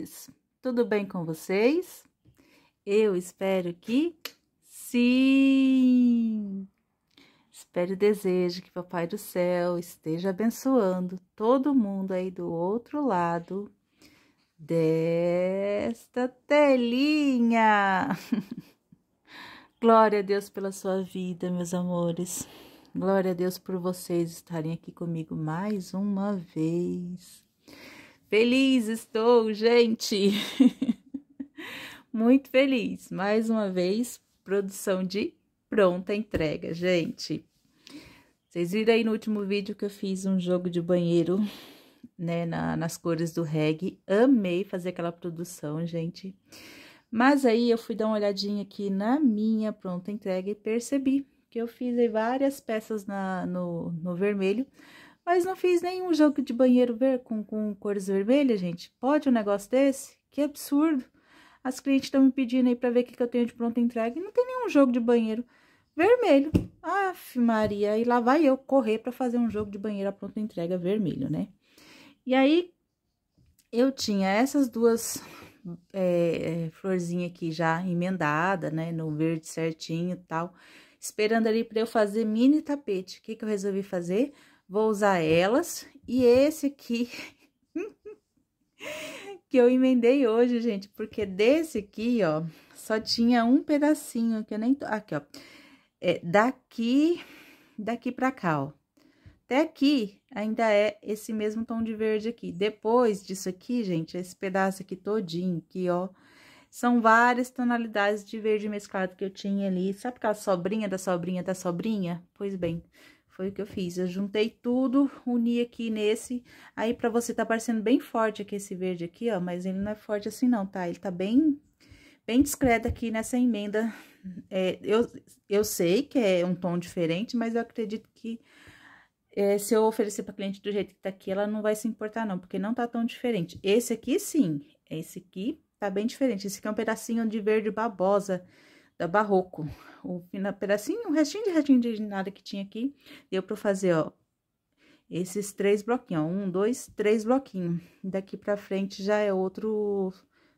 amores! Tudo bem com vocês? Eu espero que sim! Espero e desejo que Papai do Céu esteja abençoando todo mundo aí do outro lado desta telinha. Glória a Deus pela sua vida, meus amores. Glória a Deus por vocês estarem aqui comigo mais uma vez. Feliz estou, gente! Muito feliz. Mais uma vez, produção de pronta entrega, gente. Vocês viram aí no último vídeo que eu fiz um jogo de banheiro, né, na, nas cores do reggae. Amei fazer aquela produção, gente. Mas aí eu fui dar uma olhadinha aqui na minha pronta entrega e percebi que eu fiz várias peças na, no, no vermelho, mas não fiz nenhum jogo de banheiro ver com, com cores vermelhas, gente. Pode um negócio desse? Que absurdo. As clientes estão me pedindo aí pra ver o que, que eu tenho de pronta entrega e não tem nenhum jogo de banheiro vermelho. Aff, Maria, e lá vai eu correr pra fazer um jogo de banheiro a pronta entrega vermelho, né? E aí, eu tinha essas duas é, florzinhas aqui já emendada, né? No verde certinho e tal. Esperando ali pra eu fazer mini tapete. O que que eu resolvi fazer? Vou usar elas e esse aqui que eu emendei hoje, gente, porque desse aqui, ó, só tinha um pedacinho que eu nem tô... Aqui, ó. É, daqui, daqui pra cá, ó. Até aqui ainda é esse mesmo tom de verde aqui. Depois disso aqui, gente, esse pedaço aqui todinho, aqui, ó, são várias tonalidades de verde mesclado que eu tinha ali. Sabe aquela sobrinha da sobrinha da sobrinha? Pois bem, foi o que eu fiz. Eu juntei tudo, uni aqui nesse. Aí, pra você tá parecendo bem forte aqui esse verde aqui, ó. Mas ele não é forte assim não, tá? Ele tá bem, bem discreto aqui nessa emenda. É, eu, eu sei que é um tom diferente, mas eu acredito que... É, se eu oferecer pra cliente do jeito que tá aqui, ela não vai se importar não, porque não tá tão diferente. Esse aqui, sim. Esse aqui tá bem diferente. Esse aqui é um pedacinho de verde babosa da Barroco. O pedacinho, um restinho de restinho de nada que tinha aqui, deu pra fazer, ó, esses três bloquinhos, ó, um, dois, três bloquinhos. Daqui pra frente já é outro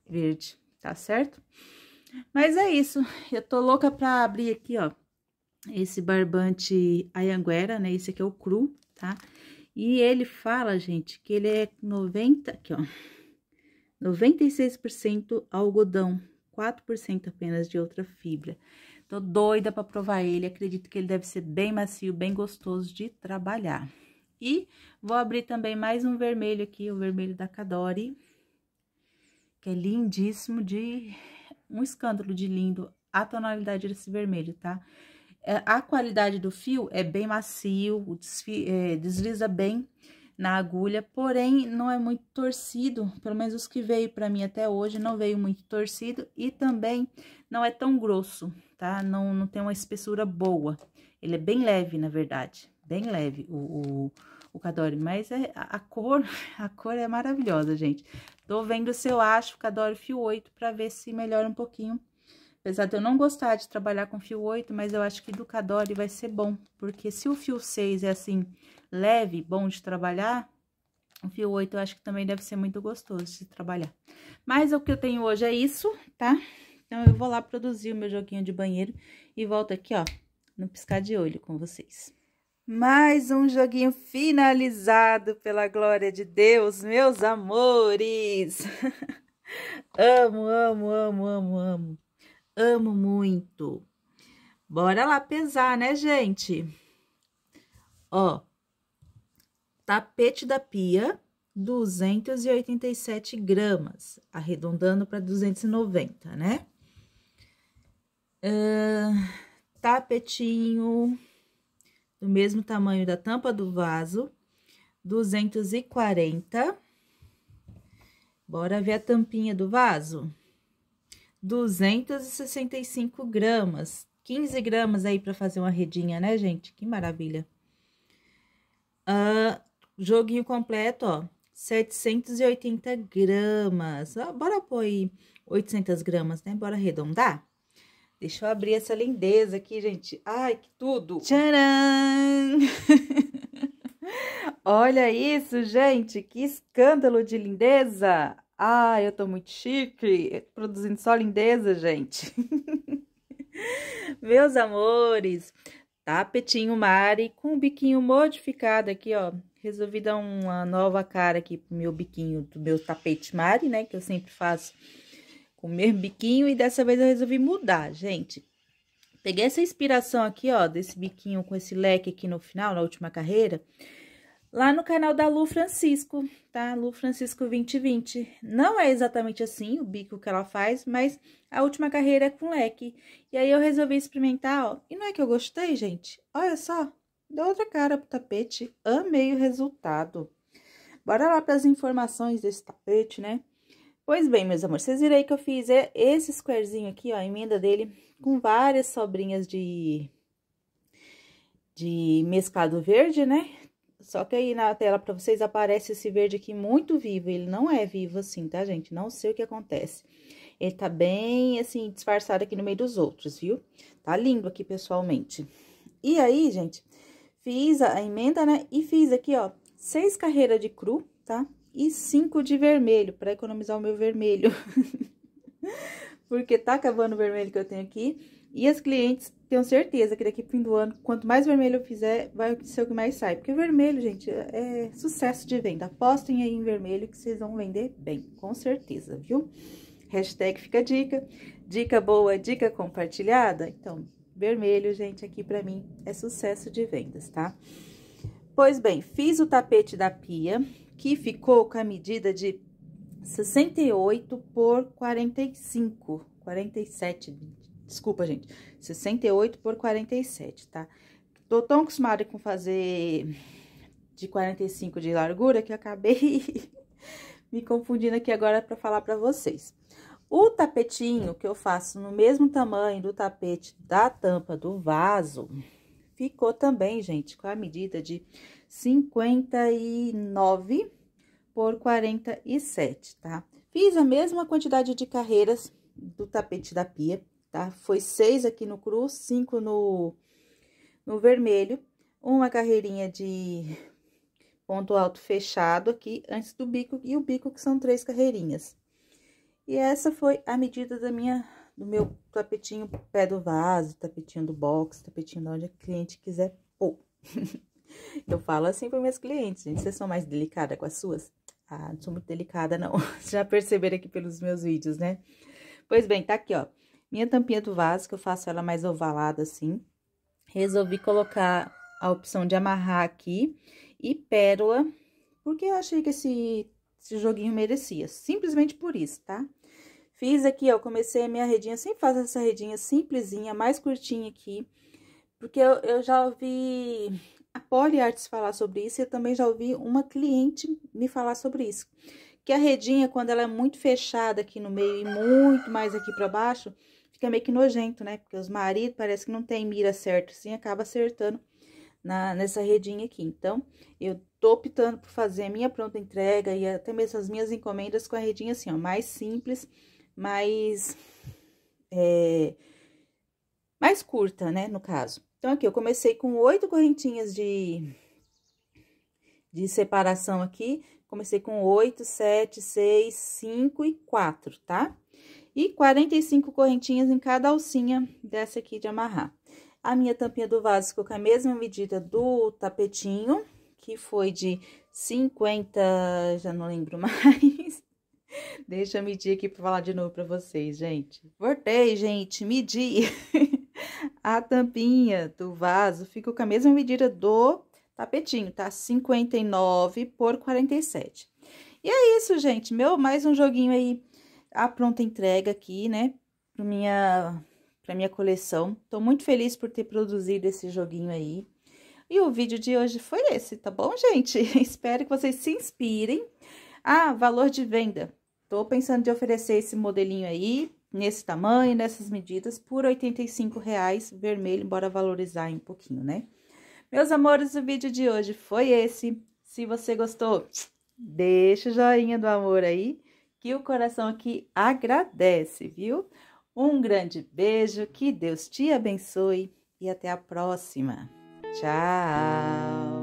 verde, tá certo? Mas é isso, eu tô louca pra abrir aqui, ó, esse barbante Ayanguera, né? Esse aqui é o cru, tá? E ele fala, gente, que ele é 90, aqui, ó, 96% algodão, 4% apenas de outra fibra. Tô doida para provar ele, acredito que ele deve ser bem macio, bem gostoso de trabalhar. E vou abrir também mais um vermelho aqui, o vermelho da Cadore, que é lindíssimo, de um escândalo de lindo, a tonalidade desse vermelho, tá? É, a qualidade do fio é bem macio, é, desliza bem, na agulha, porém não é muito torcido, pelo menos os que veio para mim até hoje não veio muito torcido e também não é tão grosso, tá? Não, não tem uma espessura boa, ele é bem leve, na verdade, bem leve o, o, o Cadore, mas é, a, a cor, a cor é maravilhosa, gente. Tô vendo se eu acho o Cadore fio 8 para ver se melhora um pouquinho Apesar de eu não gostar de trabalhar com fio 8, mas eu acho que do Cadore vai ser bom. Porque se o fio 6 é assim, leve, bom de trabalhar, o fio 8 eu acho que também deve ser muito gostoso de trabalhar. Mas o que eu tenho hoje é isso, tá? Então, eu vou lá produzir o meu joguinho de banheiro e volto aqui, ó, no piscar de olho com vocês. Mais um joguinho finalizado pela glória de Deus, meus amores! amo, amo, amo, amo, amo. Amo muito. Bora lá pesar, né, gente? Ó, tapete da pia, 287 gramas, arredondando para 290, né? Uh, tapetinho do mesmo tamanho da tampa do vaso, 240. Bora ver a tampinha do vaso? 265 gramas. 15 gramas aí para fazer uma redinha, né, gente? Que maravilha. Uh, joguinho completo, ó, 780 gramas. Ah, bora pôr aí 800 gramas, né? Bora arredondar? Deixa eu abrir essa lindeza aqui, gente. Ai, que tudo! Tcharam! Olha isso, gente! Que escândalo de lindeza! Ah, eu tô muito chique, produzindo só lindeza, gente. Meus amores, tapetinho Mari com o biquinho modificado aqui, ó. Resolvi dar uma nova cara aqui pro meu biquinho do meu tapete Mari, né? Que eu sempre faço com o mesmo biquinho e dessa vez eu resolvi mudar, gente. Peguei essa inspiração aqui, ó, desse biquinho com esse leque aqui no final, na última carreira, lá no canal da Lu Francisco, tá? Lu Francisco 2020. Não é exatamente assim o bico que ela faz, mas a última carreira é com leque. E aí eu resolvi experimentar, ó. E não é que eu gostei, gente? Olha só, deu outra cara pro tapete. Amei o resultado. Bora lá para as informações desse tapete, né? Pois bem, meus amores, vocês viram aí que eu fiz esse squarezinho aqui, ó, a emenda dele, com várias sobrinhas de, de mesclado verde, né? Só que aí na tela para vocês aparece esse verde aqui muito vivo, ele não é vivo assim, tá, gente? Não sei o que acontece. Ele tá bem, assim, disfarçado aqui no meio dos outros, viu? Tá lindo aqui pessoalmente. E aí, gente, fiz a emenda, né? E fiz aqui, ó, seis carreiras de cru, tá? e cinco de vermelho, para economizar o meu vermelho. Porque tá acabando o vermelho que eu tenho aqui. E as clientes, tenho certeza que daqui pro fim do ano, quanto mais vermelho eu fizer, vai ser o que mais sai. Porque vermelho, gente, é sucesso de venda. Apostem aí em vermelho que vocês vão vender bem, com certeza, viu? Hashtag fica dica. Dica boa, dica compartilhada. Então, vermelho, gente, aqui pra mim é sucesso de vendas, tá? Pois bem, fiz o tapete da pia, que ficou com a medida de 68 por 45, 47, desculpa, gente, 68 por 47, tá? Tô tão acostumada com fazer de 45 de largura que eu acabei me confundindo aqui agora para falar para vocês. O tapetinho que eu faço no mesmo tamanho do tapete da tampa do vaso, ficou também, gente, com a medida de 59 por 47, tá? Fiz a mesma quantidade de carreiras do tapete da pia, tá? Foi seis aqui no cru, cinco no, no vermelho, uma carreirinha de ponto alto fechado aqui antes do bico e o bico que são três carreirinhas. E essa foi a medida da minha do meu tapetinho pé do vaso, tapetinho do box, tapetinho de onde a cliente quiser pôr. Eu falo assim para minhas clientes, gente. Vocês são mais delicada com as suas? Ah, não sou muito delicada, não. Já perceberam aqui pelos meus vídeos, né? Pois bem, tá aqui, ó. Minha tampinha do vaso, que eu faço ela mais ovalada assim. Resolvi colocar a opção de amarrar aqui e pérola, porque eu achei que esse, esse joguinho merecia. Simplesmente por isso, tá? Fiz aqui, ó, comecei a minha redinha, sempre faço essa redinha simplesinha, mais curtinha aqui, porque eu, eu já ouvi a Poliartes falar sobre isso e eu também já ouvi uma cliente me falar sobre isso. Que a redinha, quando ela é muito fechada aqui no meio e muito mais aqui para baixo, fica meio que nojento, né? Porque os maridos parece que não tem mira certa, assim, acaba acertando na, nessa redinha aqui. Então, eu tô optando por fazer a minha pronta entrega e até mesmo as minhas encomendas com a redinha assim, ó, mais simples, mais... É, mais curta, né, no caso. Então, aqui, eu comecei com oito correntinhas de, de separação aqui. Comecei com oito, sete, seis, cinco e quatro, tá? E 45 correntinhas em cada alcinha dessa aqui de amarrar. A minha tampinha do vaso ficou com a mesma medida do tapetinho, que foi de 50, já não lembro mais. Deixa eu medir aqui para falar de novo para vocês, gente. Voltei, gente, medi. A tampinha do vaso fica com a mesma medida do tapetinho, tá? 59 por 47. E é isso, gente. Meu, mais um joguinho aí, a pronta entrega aqui, né? Pra minha, pra minha coleção. Tô muito feliz por ter produzido esse joguinho aí. E o vídeo de hoje foi esse, tá bom, gente? Espero que vocês se inspirem. Ah, valor de venda. Tô pensando de oferecer esse modelinho aí nesse tamanho, nessas medidas, por R$ reais vermelho, bora valorizar um pouquinho, né? Meus amores, o vídeo de hoje foi esse. Se você gostou, deixa o joinha do amor aí, que o coração aqui agradece, viu? Um grande beijo, que Deus te abençoe e até a próxima. Tchau!